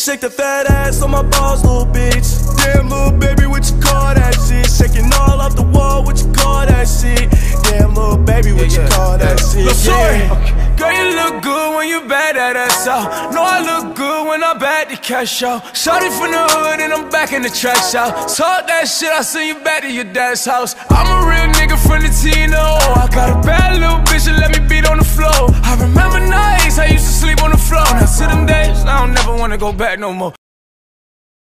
Shake the fat ass on my balls, little bitch. Damn, little baby, what you call that shit? Shaking all off the wall, what you call that shit? Damn, little baby, what you call that shit? Look, sorry. Yeah. Girl, you look good when you bad that ass out. Know I look good when I'm back to cash out. Shorty from the hood and I'm back in the trash out. Talk that shit, I send you back to your dad's house. I'm a real nigga from the Tino. I got a bad little bitch that let me beat on the floor. I remember nights I used to sleep on the floor. Now to them days, I don't never wanna go back no more.